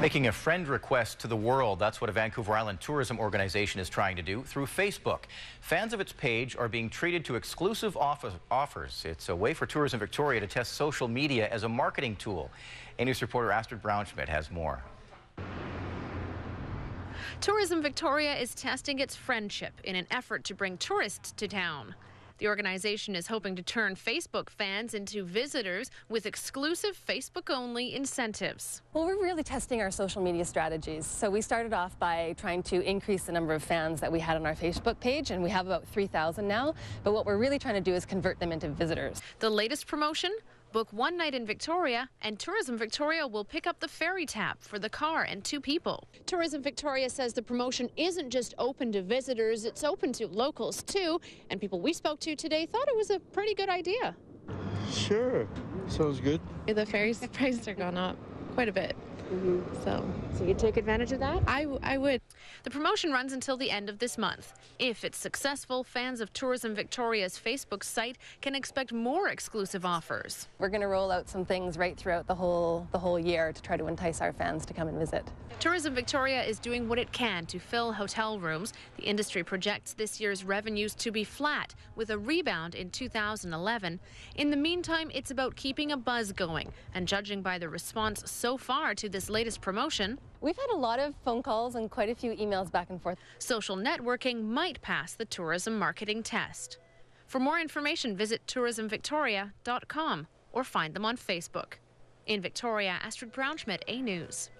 Making a friend request to the world, that's what a Vancouver Island tourism organization is trying to do through Facebook. Fans of its page are being treated to exclusive offer offers. It's a way for Tourism Victoria to test social media as a marketing tool. A News reporter Astrid Braunschmidt has more. Tourism Victoria is testing its friendship in an effort to bring tourists to town. The organization is hoping to turn Facebook fans into visitors with exclusive Facebook only incentives. Well, we're really testing our social media strategies. So we started off by trying to increase the number of fans that we had on our Facebook page, and we have about 3,000 now. But what we're really trying to do is convert them into visitors. The latest promotion Book one night in Victoria, and Tourism Victoria will pick up the ferry tap for the car and two people. Tourism Victoria says the promotion isn't just open to visitors, it's open to locals too. And people we spoke to today thought it was a pretty good idea. Sure, sounds good. The ferry prices are going up quite a bit. Mm-hmm. So, so you take advantage of that? I, I would. The promotion runs until the end of this month. If it's successful, fans of Tourism Victoria's Facebook site can expect more exclusive offers. We're going to roll out some things right throughout the whole the whole year to try to entice our fans to come and visit. Tourism Victoria is doing what it can to fill hotel rooms. The industry projects this year's revenues to be flat with a rebound in 2011. In the meantime, it's about keeping a buzz going and judging by the response so far to the this latest promotion. We've had a lot of phone calls and quite a few emails back and forth. Social networking might pass the tourism marketing test. For more information, visit tourismvictoria.com or find them on Facebook. In Victoria, Astrid Braunschmidt, A News.